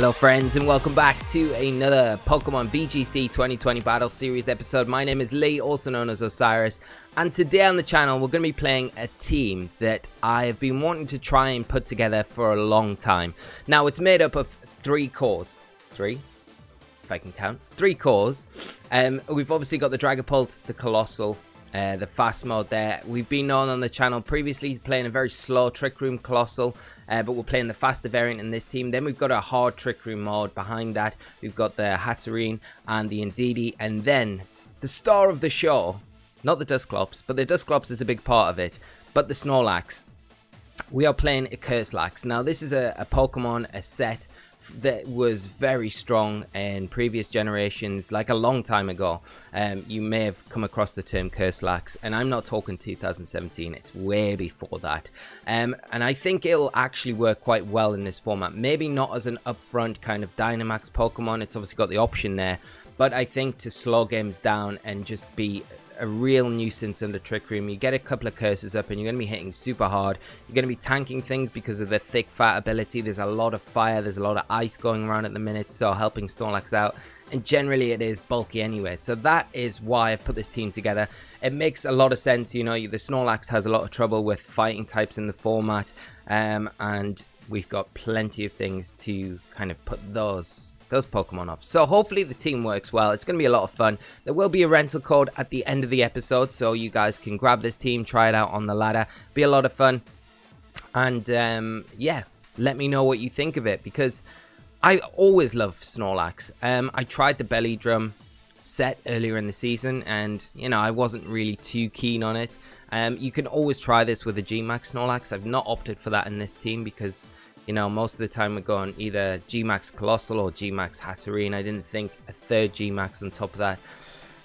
Hello friends and welcome back to another Pokemon VGC 2020 Battle Series episode. My name is Lee, also known as Osirus, and today on the channel we're going to be playing a team that I've been wanting to try and put together for a long time. Now it's made up of three cores. Three? If I can count. Three cores. Um, we've obviously got the Dragapult, the Coalossal, uh, the fast mode there. We've been known on the channel previously playing a very slow Trick Room Coalossal, uh, but we're playing the faster variant in this team. Then we've got a hard Trick Room mode behind that. We've got the Hatterene and the Indeedee, and then the star of the show, not the Dusclops, but the Dusclops is a big part of it, but the Snorlax. We are playing a Curse Curselax. Now, this is a, a Pokemon, a set that was very strong in previous generations, like a long time ago. Um, you may have come across the term Curselax, and I'm not talking 2017, it's way before that. Um, and I think it'll actually work quite well in this format. Maybe not as an upfront kind of Dynamax Pokemon, it's obviously got the option there, but I think to slow games down and just be a real nuisance in the Trick Room. You get a couple of curses up and you're going to be hitting super hard. You're going to be tanking things because of the thick fat ability. There's a lot of fire, there's a lot of ice going around at the minute, so helping Snorlax out. And generally it is bulky anyway. So that is why I put this team together. It makes a lot of sense, you know, the Snorlax has a lot of trouble with fighting types in the format. Um, and we've got plenty of things to kind of put those those Pokemon up. So hopefully the team works well. It's going to be a lot of fun. There will be a rental code at the end of the episode, so you guys can grab this team, try it out on the ladder. Be a lot of fun. And um, yeah, let me know what you think of it because I always love Snorlax. Um, I tried the Belly Drum set earlier in the season and you know I wasn't really too keen on it. Um, you can always try this with a Gmax Snorlax. I've not opted for that in this team because you know, most of the time we're going either Gmax Coalossal or Gmax Hatterene. I didn't think a third Gmax on top of that.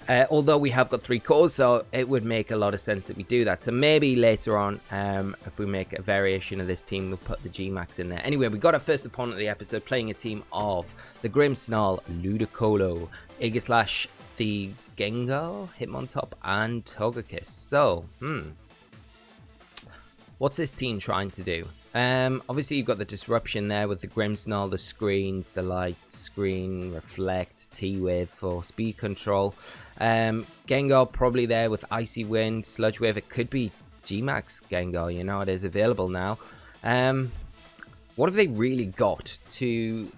Uh, although we have got three cores, so it would make a lot of sense that we do that. So maybe later on, um, if we make a variation of this team, we'll put the Gmax in there. Anyway, we got our first opponent of the episode playing a team of the Grimmsnarl, Ludicolo, Aegislash, the Gengar, Hitmontop, and Togekiss. So, hmm. What's this team trying to do? Um, obviously, you've got the disruption there with the Grimmsnarl, the screens, the light, screen, reflect, T-Wave for speed control. Um, Gengar probably there with Icy Wind, Sludge Wave. It could be G-Max Gengar, you know, it is available now. Um, what have they really got to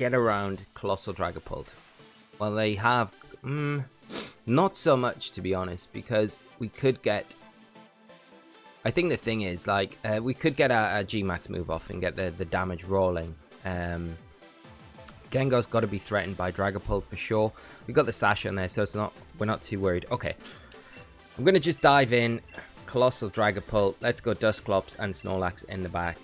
get around Coalossal Dragapult? Well, they have mm, not so much, to be honest, because we could get I think the thing is, like, uh, we could get our, our G-Max move off and get the, the damage rolling. Um, Gengar's got to be threatened by Dragapult for sure. We've got the Sash on there, so it's not we're not too worried. Okay. I'm going to just dive in. Coalossal Dragapult. Let's go Dusclops and Snorlax in the back.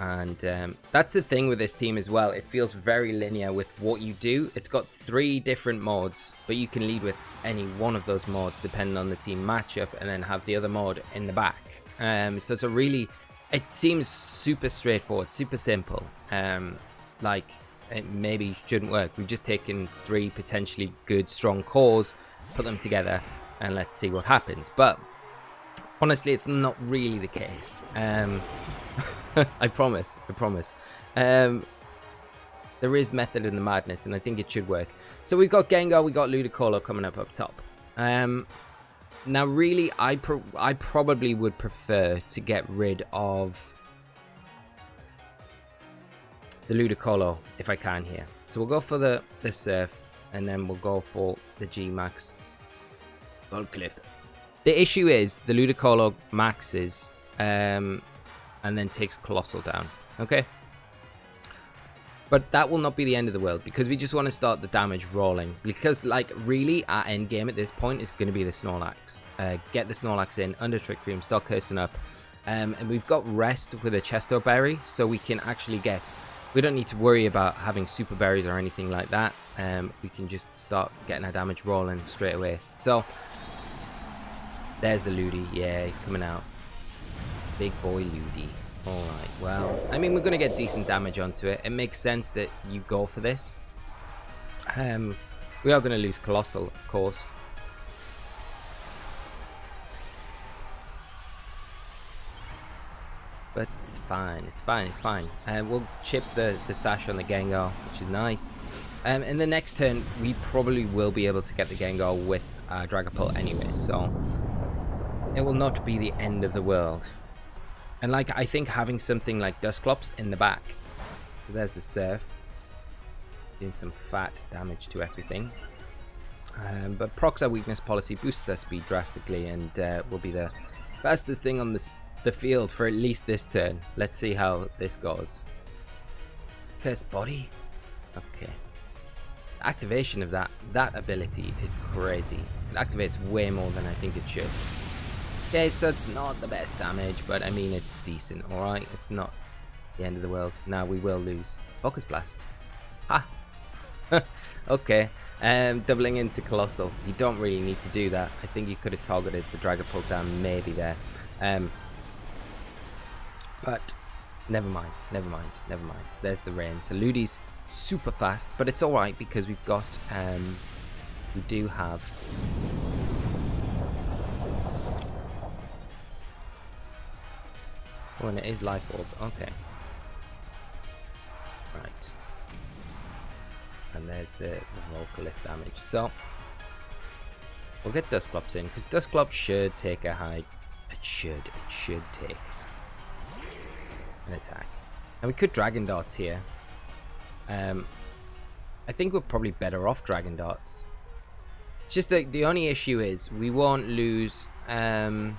And um, that's the thing with this team as well. It feels very linear with what you do. It's got three different modes, but you can lead with any one of those modes depending on the team matchup and then have the other mode in the back. Um, so it's a really, it seems super straightforward, super simple. Um, like it maybe shouldn't work. We've just taken three potentially good, strong cores, put them together, and let's see what happens. But honestly, it's not really the case. Um, I promise. I promise. Um, there is method in the madness, and I think it should work. So we've got Gengar, we got Ludicolo coming up up top. Um, now, really, I pro I probably would prefer to get rid of the Ludicolo if I can here. So we'll go for the, the Surf, and then we'll go for the G-Max Volcalith. The issue is the Ludicolo maxes um, and then takes Coalossal down. Okay? But that will not be the end of the world because we just want to start the damage rolling. Because, like, really, our end game at this point is going to be the Snorlax. Uh, get the Snorlax in, under Trick Room, start cursing up. Um, and we've got Rest with a Chesto Berry, so we can actually get... We don't need to worry about having Super Berries or anything like that. Um, we can just start getting our damage rolling straight away. So, there's the Ludi. Yeah, he's coming out. Big boy Ludi. Alright, well, I mean, we're going to get decent damage onto it. It makes sense that you go for this. Um, we are going to lose Coalossal, of course. but it's fine. It's fine. It's fine. Uh, we'll chip the, the sash on the Gengar, which is nice. Um, in the next turn, we probably will be able to get the Gengar with uh, Dragapult anyway, so it will not be the end of the world. And like, I think having something like Dusclops in the back, there's the Surf, doing some fat damage to everything. Um, but procs our weakness policy boosts our speed drastically and uh, will be the fastest thing on the, the field for at least this turn. Let's see how this goes. Curse body? Okay. Activation of that that ability is crazy. It activates way more than I think it should. Okay, so it's not the best damage, but I mean it's decent, alright? It's not the end of the world. Now we will lose. Focus Blast. Ha! okay, um, doubling into Coalossal. You don't really need to do that. I think you could have targeted the Dragapult down maybe there. Um, but never mind, never mind, never mind. There's the rain. So Ludi's super fast, but it's alright because we've got, um, we do have Oh, and it is life orb. Okay. Right and there's the, the damage. So we'll get Dusclops in because Dusclops should take a high. It should. It should take an attack, and we could Dragon Darts here. Um, I think we're probably better off Dragon Darts. It's just that the only issue is we won't lose. Um,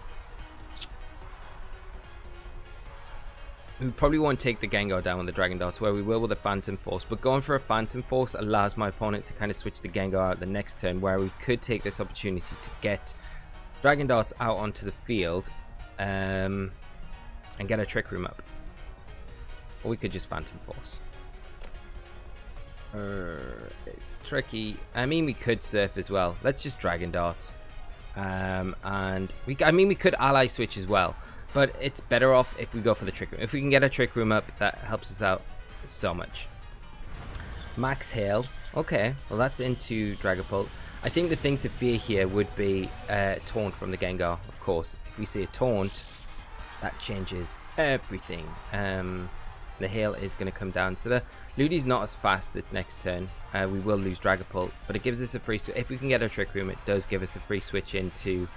we probably won't take the Gengar down with the Dragon Darts where we will with the Phantom Force, but going for a Phantom Force allows my opponent to kind of switch the Gengar out the next turn where we could take this opportunity to get Dragon Darts out onto the field um, and get a Trick Room up. Or we could just Phantom Force. Uh, it's tricky. I mean, we could Surf as well. Let's just Dragon Darts. Um, and we, I mean, we could Ally Switch as well. But it's better off if we go for the Trick Room. If we can get a Trick Room up, that helps us out so much. Max Hail. Okay, well that's into Dragapult. I think the thing to fear here would be uh, Taunt from the Gengar, of course. If we see a Taunt, that changes everything. Um, the hail is going to come down. So the Ludi's not as fast this next turn. Uh, we will lose Dragapult, but it gives us a free switch. If we can get a Trick Room, it does give us a free switch into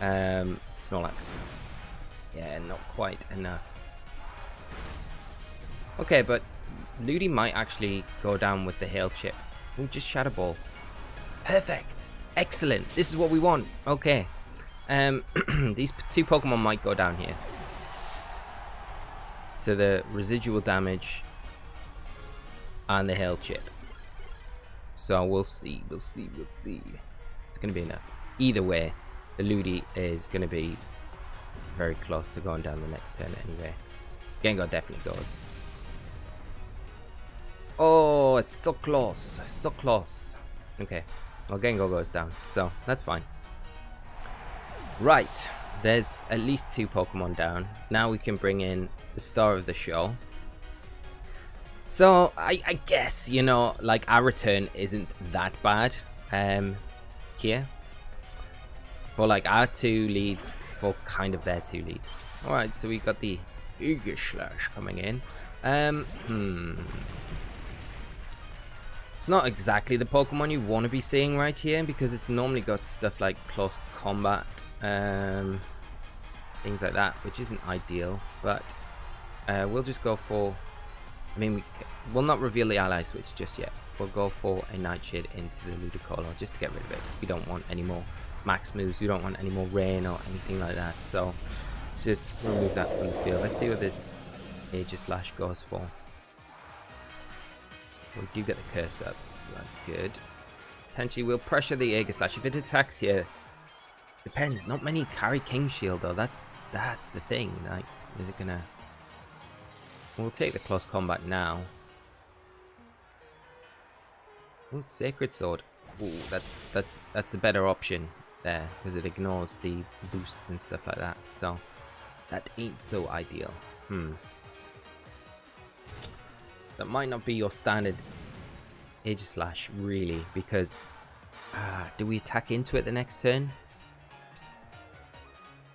um, Snorlax. Yeah, not quite enough. Okay, but Ludi might actually go down with the Hail Chip. Ooh, just Shadow Ball. Perfect. Excellent. This is what we want. Okay. Um, these two Pokemon might go down here. To the residual damage and the Hail Chip. So we'll see, we'll see, we'll see. It's going to be enough. Either way, the Ludi is going to be very close to going down the next turn anyway. Gengar definitely goes. Oh, it's so close. So close. Okay. Well, Gengar goes down. So, that's fine. Right. There's at least two Pokemon down. Now we can bring in the star of the show. So, I, I guess, you know, like, our return isn't that bad um, here. But, like, our two leads for kind of their two leads. Alright, so we've got the Aegislash coming in. Um, hmm. It's not exactly the Pokemon you want to be seeing right here because it's normally got stuff like close combat, um, things like that, which isn't ideal. But uh, we'll just go for. I mean, we will not reveal the ally switch just yet. We'll go for a Nightshade into the Ludicolo just to get rid of it. We don't want any more max moves. You don't want any more rain or anything like that. So let's just remove that from the field. Let's see what this Aegislash goes for. We do get the curse up, so that's good. Potentially we'll pressure the Aegislash. If it attacks here, depends. Not many carry King Shield though. That's that's the thing. Like, is it gonna? We'll take the close combat now. Ooh, Sacred Sword. Ooh, that's that's that's a better option there because it ignores the boosts and stuff like that. So that ain't so ideal. Hmm. That might not be your standard Aegislash really because uh, do we attack into it the next turn?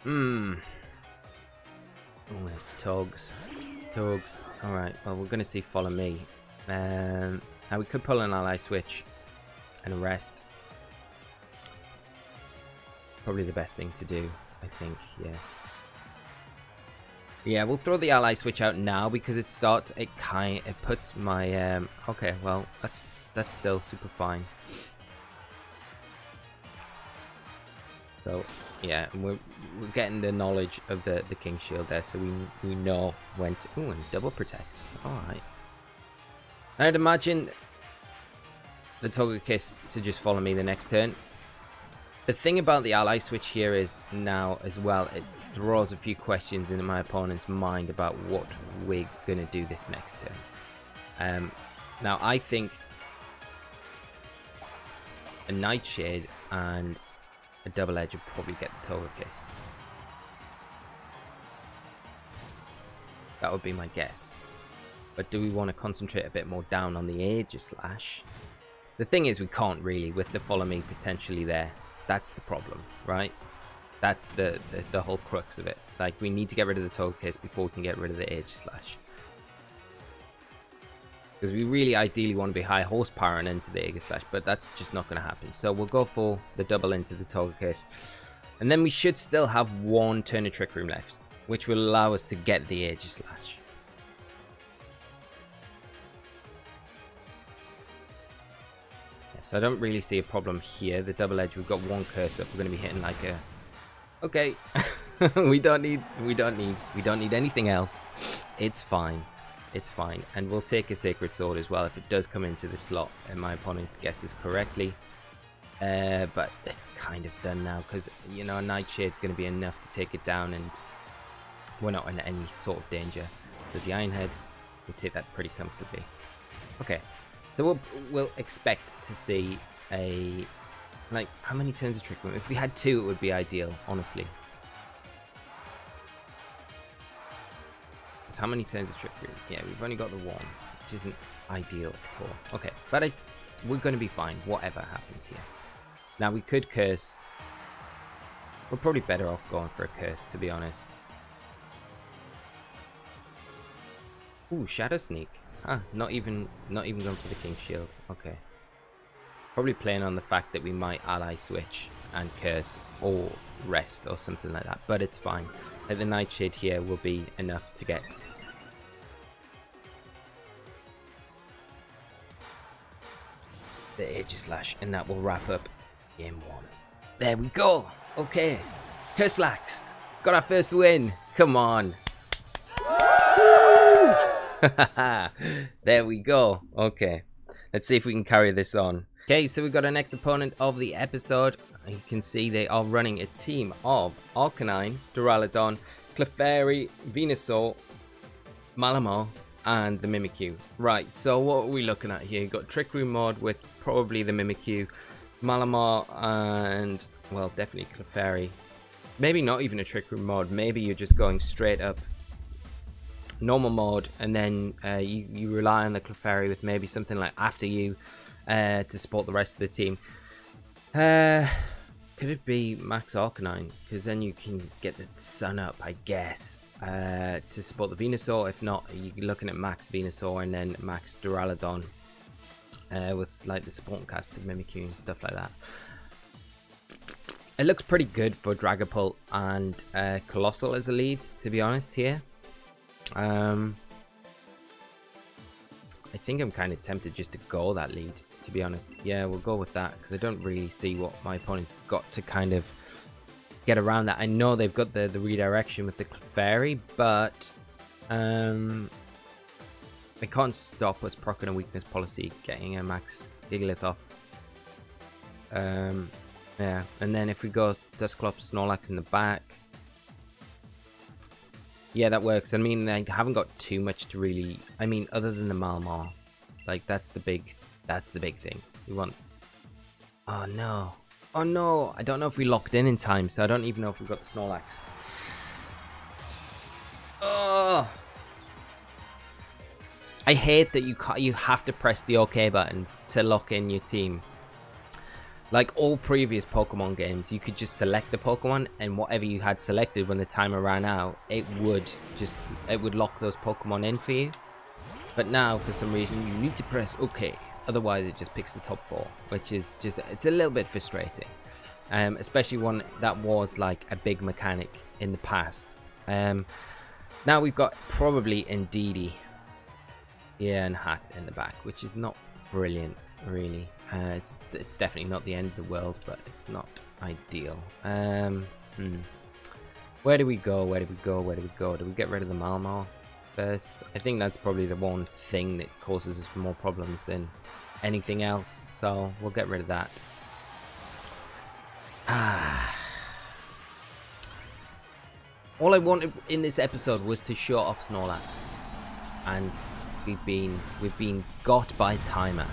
Hmm. Oh, it's Togs. Togs. Alright, well, we're to see Follow Me. Um, now, we could pull an ally switch and arrest. Probably the best thing to do, I think, yeah. Yeah, we'll throw the ally switch out now because it starts, it kind, it puts my, um, okay, well, that's, that's still super fine. So, yeah, we're, we're getting the knowledge of the, the King Shield there, so we, we know when to, ooh, and double protect, alright. I'd imagine the Togekiss to just follow me the next turn. The thing about the ally switch here is now as well, it throws a few questions into my opponent's mind about what we're going to do this next turn. Um, now, I think a Nightshade and a Double Edge would probably get the Togekiss. That would be my guess. But do we want to concentrate a bit more down on the Aegislash? The thing is, we can't really with the Follow Me potentially there. That's the problem, right? That's the, the, the whole crux of it. Like, we need to get rid of the Togekiss before we can get rid of the Aegislash. Because we really ideally want to be high horsepower and into the Aegislash, but that's just not going to happen. So we'll go for the double into the Togekiss. And then we should still have one turn of Trick Room left, which will allow us to get the Aegislash. So I don't really see a problem here. The double edge, we've got one curse up. We're going to be hitting like a... Okay. we don't need, we don't need, we don't need anything else. It's fine. It's fine. And we'll take a Sacred Sword as well if it does come into the slot and my opponent guesses correctly. Uh, but it's kind of done now because, you know, a Nightshade's going to be enough to take it down and we're not in any sort of danger. There's the Iron Head. We take that pretty comfortably. Okay, so we'll, we'll expect to see a... Like, how many turns of Trick Room? If we had two, it would be ideal, honestly. So how many turns of Trick Room? Yeah, we've only got the one, which isn't ideal at all. Okay, but I, we're going to be fine, whatever happens here. Now, we could curse. We're probably better off going for a curse, to be honest. Ooh, Shadow Sneak. Ah, not even not even going for the King Shield. Okay. Probably playing on the fact that we might ally switch and curse or rest or something like that. But it's fine. And the Nightshade here will be enough to get the Aegislash and that will wrap up game one. There we go. Okay. curse Curselax. Got our first win. Come on. there we go. Okay. Let's see if we can carry this on. Okay, so we've got our next opponent of the episode. You can see they are running a team of Arcanine, Duraludon, Clefairy, Venusaur, Malamar, and the Mimikyu. Right, so what are we looking at here? You've got Trick Room mod with probably the Mimikyu, Malamar, and, well, definitely Clefairy. Maybe not even a Trick Room mod. Maybe you're just going straight up normal mode, and then uh, you, you rely on the Clefairy with maybe something like After You uh, to support the rest of the team. Uh, could it be Max Arcanine? Because then you can get the Sun up, I guess, uh, to support the Venusaur. If not, you're looking at Max Venusaur and then Max Duraludon uh, with like the support casts of Mimikyu and stuff like that. It looks pretty good for Dragapult and uh, Coalossal as a lead, to be honest here. Um, I think I'm kind of tempted just to go that lead, to be honest. Yeah, we'll go with that, because I don't really see what my opponent's got to kind of get around that. I know they've got the, the redirection with the fairy, but um, I can't stop us procking a weakness policy getting a max Gigalith off. Um, yeah, and then if we go Dusclops, Snorlax in the back, yeah, that works. I mean, I haven't got too much to really... I mean, other than the Malamar. Like, that's the big... That's the big thing. We want... Oh, no. Oh, no. I don't know if we locked in in time, so I don't even know if we've got the Snorlax. Oh! I hate that you you have to press the OK button to lock in your team. Like all previous Pokemon games, you could just select the Pokemon and whatever you had selected when the timer ran out, it would just, it would lock those Pokemon in for you. But now, for some reason, you need to press OK. Otherwise, it just picks the top four, which is just, it's a little bit frustrating. Um, especially one that was like a big mechanic in the past. Um, now we've got probably Indeedee yeah, and Hat in the back, which is not brilliant, really. Uh, it's it's definitely not the end of the world, but it's not ideal. Um, hmm. Where do we go? Where do we go? Where do we go? Do we get rid of the Malamar first? I think that's probably the one thing that causes us more problems than anything else. So we'll get rid of that. Ah. All I wanted in this episode was to show off Snorlax. And we've been we've been got by timer.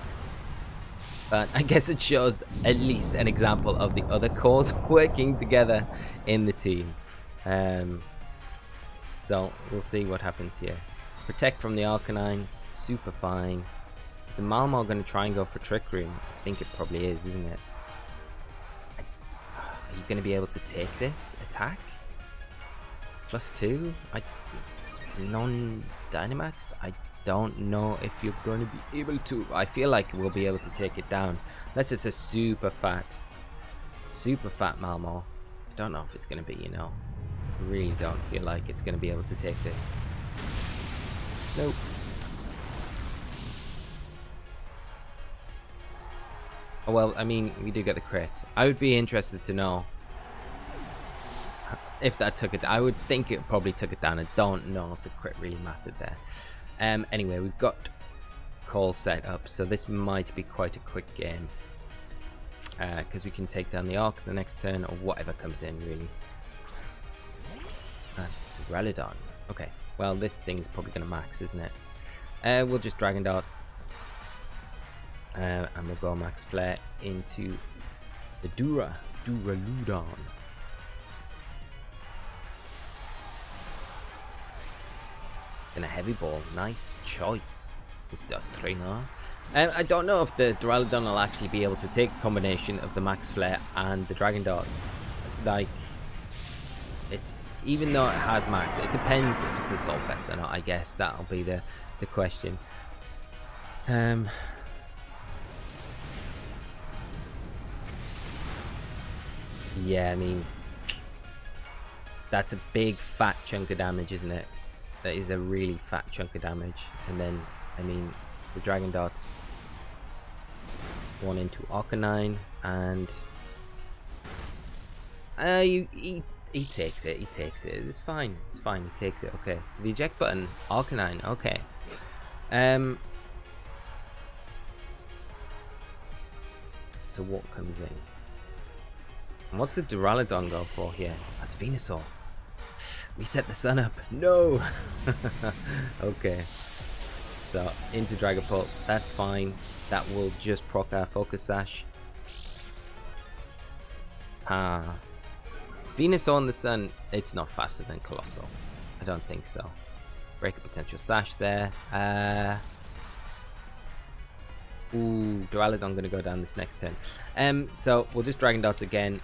But I guess it shows at least an example of the other cores working together in the team. Um, so we'll see what happens here. Protect from the Arcanine, super fine. Is a Malamar going to try and go for Trick Room? I think it probably is, isn't it? Are you going to be able to take this attack? Plus two? I non-Dynamaxed? I don't know if you're going to be able to. I feel like we'll be able to take it down. Unless it's a super fat, super fat Malamar. I don't know if it's going to be, you know. I really don't feel like it's going to be able to take this. Nope. Oh, well, I mean, we do get the crit. I would be interested to know if that took it. I would think it probably took it down. I don't know if the crit really mattered there. Um, anyway, we've got call set up, so this might be quite a quick game. Because uh, we can take down the Arc the next turn, or whatever comes in, really. That's Duraludon. Okay, well, this thing is probably going to max, isn't it? Uh, we'll just Dragon Darts. Uh, and we'll go Max Flare into the Dura, Duraludon. In a heavy ball. Nice choice, Mr. Trainer. Um, I don't know if the Duraludon will actually be able to take a combination of the Max Flare and the Dragon Darts. Like, it's even though it has max, it depends if it's Assault Vest or not. I guess that'll be the the question. Um. Yeah, I mean, that's a big fat chunk of damage, isn't it? That is a really fat chunk of damage. And then, I mean, the Dragon Darts one into Arcanine, and uh, you, he, he takes it, he takes it, it's fine, it's fine, he takes it, okay. So the eject button, Arcanine, okay. Um, so what comes in? What's the Duraludon go for here? That's Venusaur. We set the sun up. No! okay. So, into Dragapult. That's fine. That will just proc our Focus Sash. Ah. Venus on the Sun, it's not faster than Coalossal. I don't think so. Break a potential Sash there. Uh, ooh, Duraludon to go down this next turn. Um, so, we'll just Dragon Darts again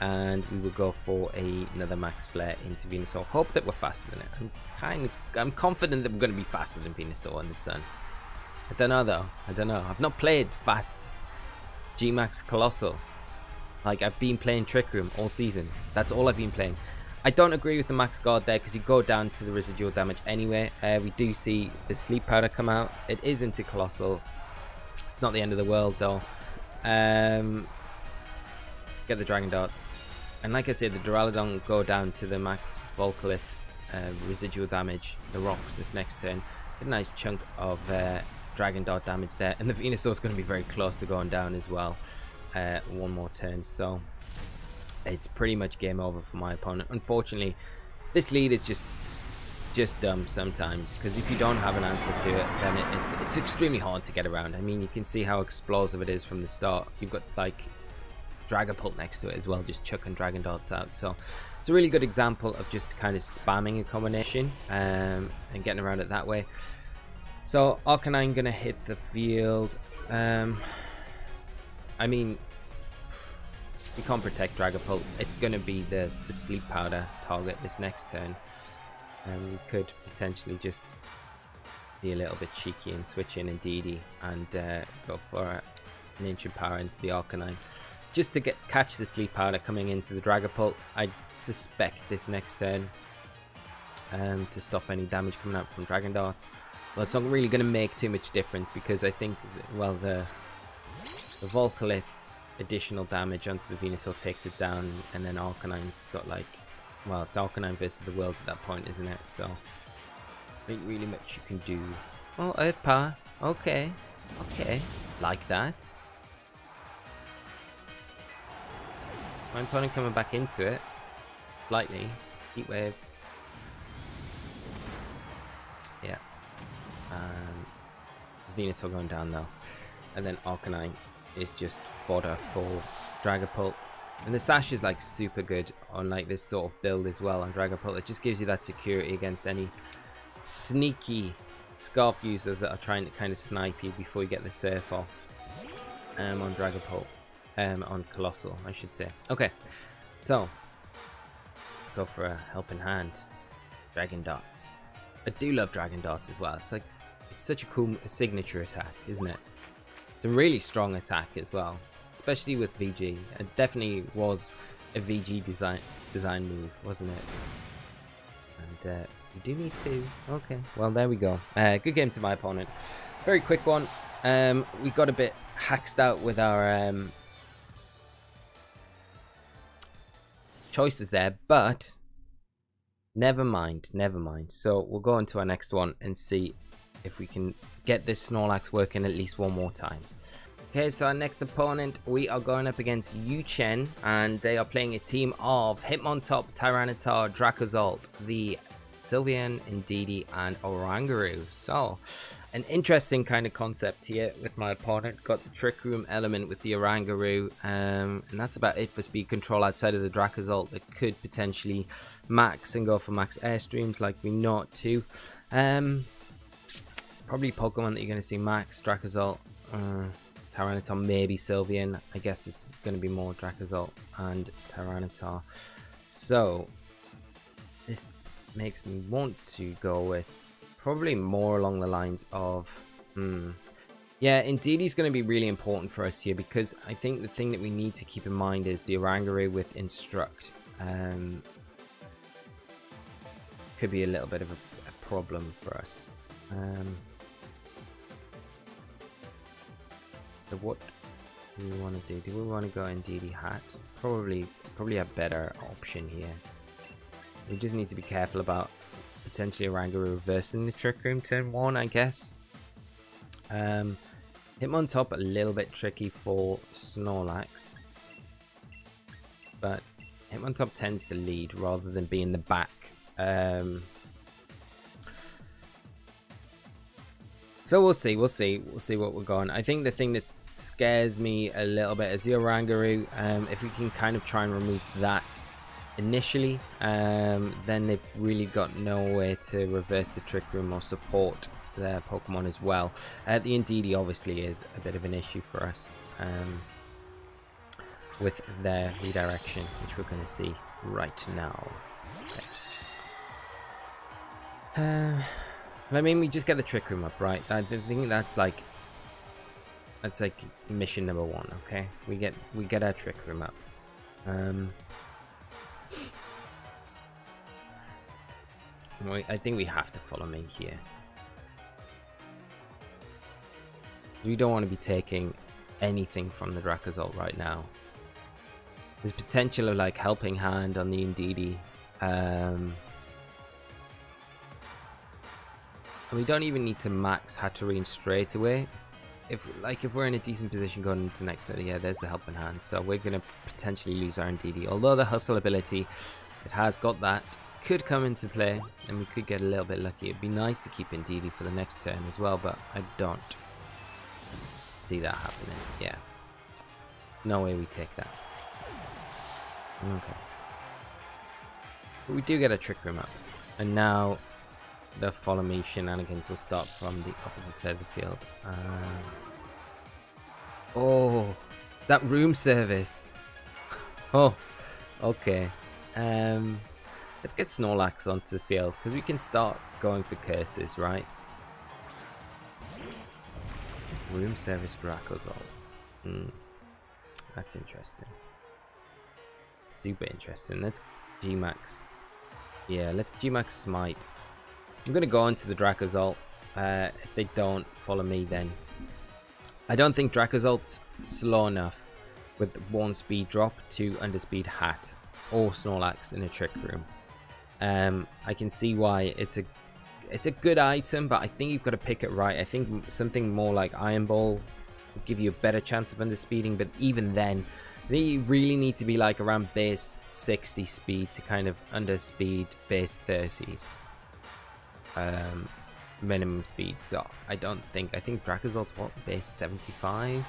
and we will go for a, another max flare into Venusaur. Hope that we're faster than it. I'm kind of, I'm confident that we're going to be faster than Venusaur in the sun. I don't know though. I don't know. I've not played fast G-Max Coalossal. Like I've been playing Trick Room all season. That's all I've been playing. I don't agree with the max guard there because you go down to the residual damage anyway. Uh, we do see the sleep powder come out. It is into Coalossal. It's not the end of the world though. Um, get the Dragon Darts. And like I said, the Duraludon go down to the max Volcalith uh, residual damage, the rocks this next turn. Get a nice chunk of uh, Dragon Dart damage there. And the Venusaur is going to be very close to going down as well. Uh, one more turn. So it's pretty much game over for my opponent. Unfortunately, this lead is just just dumb sometimes because if you don't have an answer to it then it, it's, it's extremely hard to get around I mean you can see how explosive it is from the start you've got like Dragapult next to it as well, just chucking Dragon Darts out. So it's a really good example of just kind of spamming a combination um, and getting around it that way. So Arcanine gonna hit the field. Um, I mean, we can't protect Dragapult. It's going to be the, the Sleep Powder target this next turn. And we could potentially just be a little bit cheeky and switch in Indeedee and uh, go for an Ancient Power into the Arcanine. Just to get catch the Sleep Powder coming into the Dragapult. I suspect this next turn um, to stop any damage coming out from Dragon Darts. Well, it's not really going to make too much difference because I think, well, the, the Volcalith additional damage onto the Venusaur takes it down, and then Arcanine's got like, well, it's Arcanine versus the world at that point, isn't it? So, ain't really much you can do. Oh, Earth Power. Okay. Okay. Like that. My opponent coming back into it. Slightly. Heat Wave. Yeah. Um, Venusaur going down though. And then Arcanine is just fodder for Dragapult. And the Sash is like super good on like this sort of build as well on Dragapult. It just gives you that security against any sneaky Scarf users that are trying to kind of snipe you before you get the Surf off um, on Dragapult. Um, on Coalossal, I should say. Okay, so let's go for a helping hand. Dragon Darts. I do love Dragon Darts as well. It's like it's such a cool signature attack, isn't it? It's a really strong attack as well, especially with VG. It definitely was a VG design design move, wasn't it? And uh, we do need to. Okay, well there we go. Uh, good game to my opponent. Very quick one. Um, we got a bit hacked out with our um, choices there, but never mind, never mind. So we'll go on to our next one and see if we can get this Snorlax working at least one more time. Okay, so our next opponent, we are going up against Yu Chen, and they are playing a team of Hitmontop, Tyranitar, Dracozolt, the Sylveon, Indeedee, and Oranguru. So, an interesting kind of concept here with my opponent. Got the Trick Room element with the Oranguru, um, and that's about it for speed control outside of the Dracozolt that could potentially max and go for max Airstreams like we not to. Um, probably Pokemon that you're going to see max, Dracozolt, uh, Tyranitar, maybe Sylveon. I guess it's going to be more Dracozolt and Tyranitar. So, this makes me want to go with probably more along the lines of, hmm, yeah, Indeedee's going to be really important for us here because I think the thing that we need to keep in mind is the Oranguru with Instruct. Um, could be a little bit of a, a problem for us. Um, So what do we want to do? Do we want to go Indeedee Hat? Probably, probably a better option here. We just need to be careful about potentially Oranguru reversing the Trick Room turn 1, I guess. Um, Hitmontop a little bit tricky for Snorlax. But Hitmontop tends to lead rather than be in the back. Um, so we'll see, we'll see, we'll see what we're going. I think the thing that scares me a little bit is the Oranguru. Um, if we can kind of try and remove that initially, um, then they've really got no way to reverse the Trick Room or support their Pokemon as well. Uh, the Indeedee obviously is a bit of an issue for us um, with their redirection, which we're going to see right now. Okay. Uh, I mean, we just get the Trick Room up, right? I think that's like that's like mission number one, okay? We get we get our trick room up. Um I think we have to follow me here. We don't want to be taking anything from the Dracozolt right now. There's potential of like helping hand on the Indeedee. Um, and we don't even need to max Hatterene straight away if like if we're in a decent position going into next turn, yeah, there's the helping hand. So we're gonna potentially lose our Indeedee. Although the hustle ability, it has got that, could come into play, and we could get a little bit lucky. It'd be nice to keep in Indeedee for the next turn as well, but I don't see that happening. Yeah, no way we take that. Okay, but we do get a trick room up, and now the follow me shenanigans will start from the opposite side of the field. Uh, oh, that room service. Oh, okay. Um, let's get Snorlax onto the field because we can start going for curses, right? Room service Dracozolt. Hmm. That's interesting. Super interesting. Let's Gmax. Yeah, let's Gmax Smite. I'm gonna go into the Dracozolt. Uh, if they don't follow me, then I don't think Dracozolt's slow enough with one speed drop to underspeed Hat or Snorlax in a Trick Room. Um, I can see why it's a it's a good item, but I think you've got to pick it right. I think something more like Iron Ball will give you a better chance of underspeeding, but even then, you really need to be like around base 60 speed to kind of underspeed base 30s. Um, minimum speed, so I don't think, I think Dracozolt's what, base 75?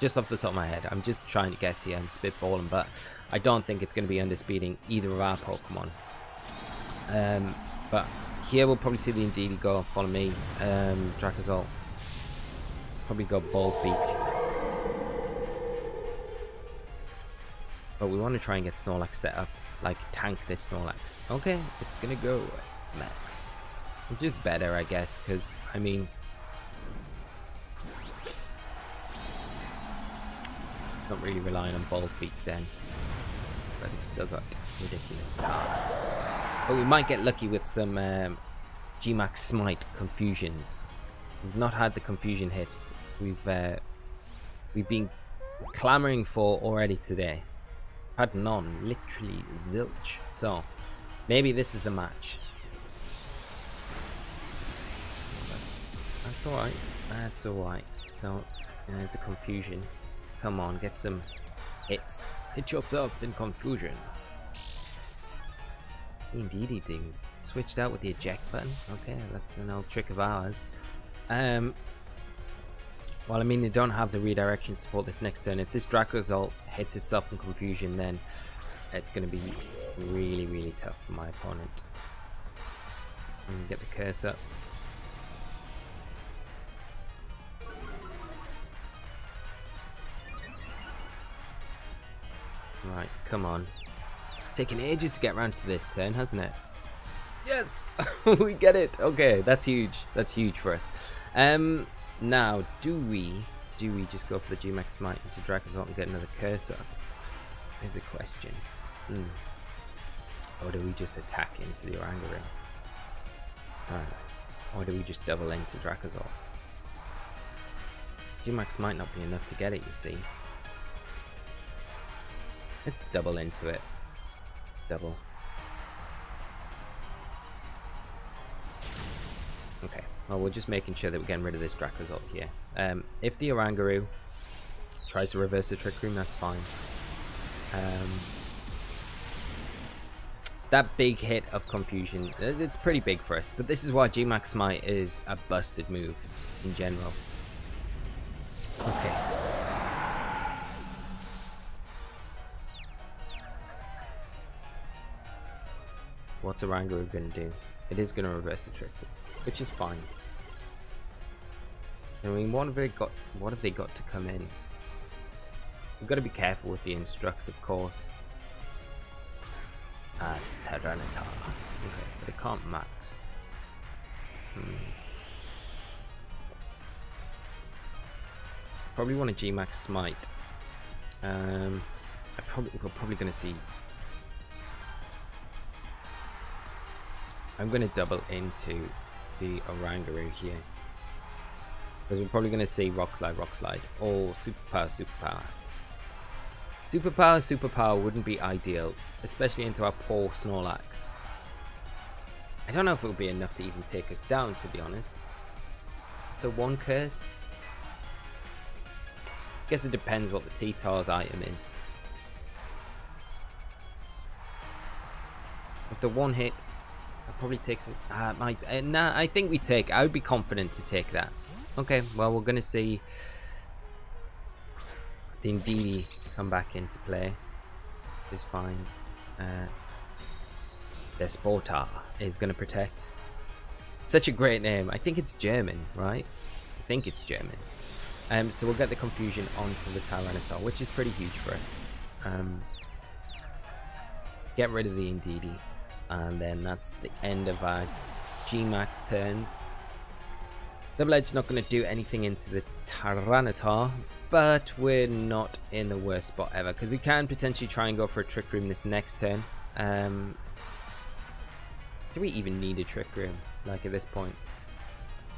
Just off the top of my head, I'm just trying to guess here, I'm spitballing, but I don't think it's going to be underspeeding either of our Pokemon. Um, but here we'll probably see the Indeedee go, follow me, um, Dracozolt. Probably go Bolt Beak. But we want to try and get Snorlax set up, like tank this Snorlax. Okay, it's gonna go Max. Which is better, I guess, because, I mean... Not really relying on Bolt Beak then. But it's still got ridiculous power. But we might get lucky with some um, Gmax Smite confusions. We've not had the confusion hits we've uh, we've been clamoring for already today. Had none, literally zilch. So maybe this is the match. That's alright. That's alright. So, there's a confusion. Come on, get some hits. Hit yourself in confusion. Indeedy do. Switched out with the eject button. Okay, that's an old trick of ours. Um, well, I mean, they don't have the redirection support this next turn. If this Dracozolt hits itself in confusion, then it's going to be really, really tough for my opponent. get the curse up. Right, come on. Taking ages to get around to this turn, hasn't it? Yes! we get it! Okay, that's huge. That's huge for us. Um, now, do we do we just go for the Gmax Smite into Dracozolt and get another cursor? Is a question. Hmm. Or do we just attack into the Oranguru? Right. Or do we just double into Dracozolt? Gmax might not be enough to get it, you see. Let's double into it. Okay, well we're just making sure that we're getting rid of this Dracozolt here. Um, if the Oranguru tries to reverse the Trick Room, that's fine. Um, that big hit of Confusion, it's pretty big for us, but this is why Gmax Smite is a busted move in general. Okay, What's Oranguru gonna do? It is gonna reverse the trick, which is fine. I mean, what have they got? What have they got to come in? We've got to be careful with the instruct, of course. Ah, it's Tyranitar. Okay, but it can't max. Hmm. Probably want a Gmax Smite. Um, I probably we're probably going to see I'm going to double into the Oranguru here. Because we're probably going to see Rock Slide, Rock Slide. Or Superpower, Superpower. Superpower, Superpower wouldn't be ideal. Especially into our poor Snorlax. I don't know if it would be enough to even take us down, to be honest. The one curse? Guess it depends what the T-Tar's item is. With the one hit, probably takes us. Uh, my, uh, nah, I think we take. I would be confident to take that. Okay, well, we're going to see the Indeedee come back into play. Is fine. Uh, the Sportar is going to protect. Such a great name. I think it's German, right? I think it's German. Um, so we'll get the confusion onto the Tyranitar, which is pretty huge for us. Um, get rid of the Indeedee. And then that's the end of our G-Max turns. Double Edge not going to do anything into the Tyranitar, but we're not in the worst spot ever because we can potentially try and go for a Trick Room this next turn. Um, do we even need a Trick Room, like at this point?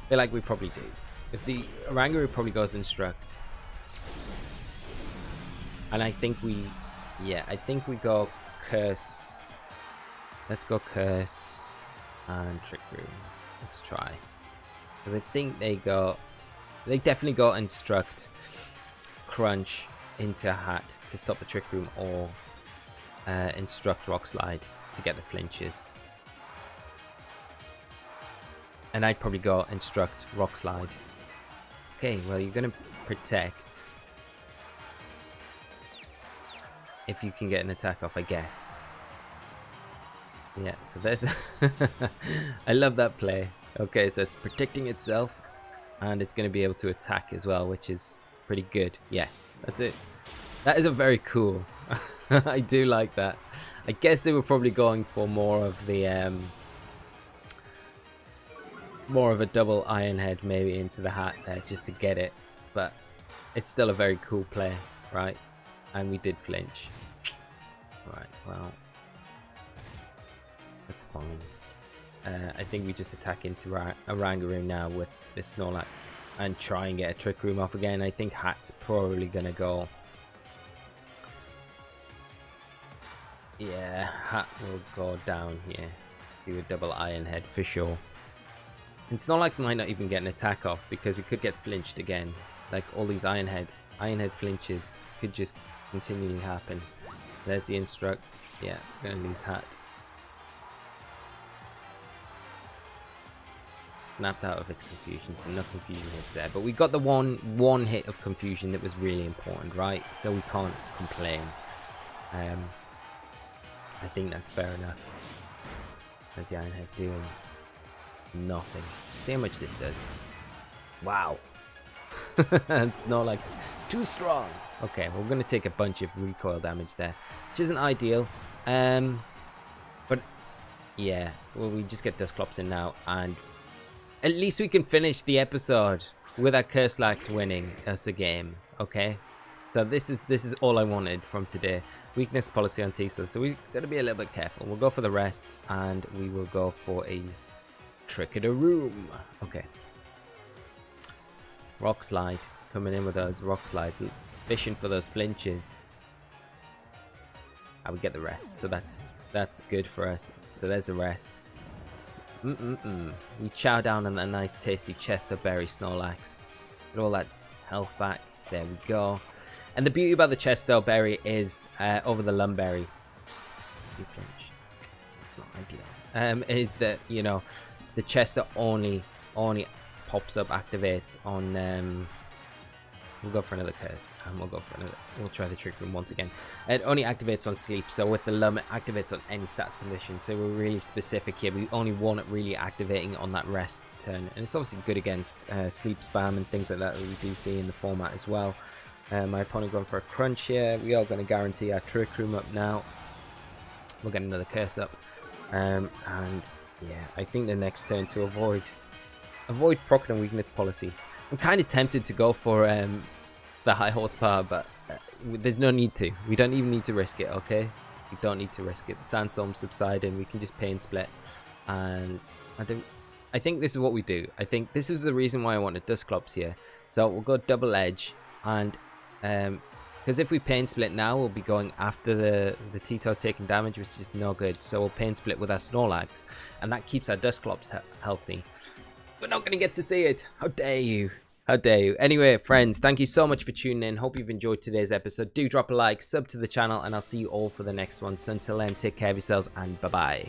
I feel like we probably do. Because the Oranguru probably goes Instruct. And I think we, yeah, I think we go Curse. Let's go Curse and Trick Room. Let's try. Because I think they go, they definitely go Instruct, Crunch into Hat to stop the Trick Room or uh, Instruct Rock Slide to get the flinches. And I'd probably go instruct rock slide. Okay, well you're gonna protect. If you can get an attack off, I guess. Yeah, so there's... I love that play. Okay, so it's protecting itself. And it's going to be able to attack as well, which is pretty good. Yeah, that's it. That is a very cool. I do like that. I guess they were probably going for more of the... Um, more of a double iron head maybe into the hat there just to get it but it's still a very cool play right and we did flinch right well that's fine uh, I think we just attack into a Oranguru now with the Snorlax and try and get a Trick Room off again I think Hat's probably gonna go yeah Hat will go down here do a double iron head for sure and Snorlax might not even get an attack off because we could get flinched again. Like all these Iron Head, Iron Head flinches could just continually happen. There's the Instruct. Yeah, gonna lose Hat. Snapped out of its confusion, so no confusion hits there. But we got the one one hit of confusion that was really important, right? So we can't complain. Um, I think that's fair enough. As the Iron Head doing Nothing. See how much this does. Wow. it's not like too strong. Okay, we're going to take a bunch of recoil damage there, which isn't ideal. Um, but yeah, well, we just get Dusclops in now, and at least we can finish the episode with our Curselax winning us a game. Okay, so this is this is all I wanted from today. Weakness policy on Tisa, so we got to be a little bit careful. We'll go for the rest, and we will go for a Trick of the room. Okay. Rock slide. Coming in with those rock slides. Fishing for those flinches. I would get the rest. So that's that's good for us. So there's the rest. Mm-mm-mm. We chow down on that nice tasty Chesto Berry Snorlax. Get all that health back. There we go. And the beauty about the Chesto Berry is uh, over the Lum Berry. It's not ideal. Um, is that, you know, the Chesto only only pops up, activates on. Um, we'll go for another curse, and we'll go for another. We'll try the trick room once again. It only activates on sleep, so with the lum, it activates on any stats condition. So we're really specific here. We only want it really activating on that rest turn, and it's obviously good against uh, sleep spam and things like that that we do see in the format as well. Uh, my opponent going for a crunch here. We are going to guarantee our trick room up now. We'll get another curse up, um, and yeah, I think the next turn to avoid avoid proc and weakness policy. I'm kind of tempted to go for um, the high horsepower, but uh, there's no need to. We don't even need to risk it, okay? We don't need to risk it. The sandstorm subsiding, we can just pain split. And I don't I think this is what we do. I think this is the reason why I wanted Dusclops here. So we'll go double edge and um, because if we pain split now, we'll be going after the, the Tito's taking damage, which is no good. So we'll pain split with our Snorlax, and that keeps our Dusclops he healthy. We're not going to get to see it. How dare you? How dare you? Anyway, friends, thank you so much for tuning in. Hope you've enjoyed today's episode. Do drop a like, sub to the channel, and I'll see you all for the next one. So until then, take care of yourselves, and bye-bye.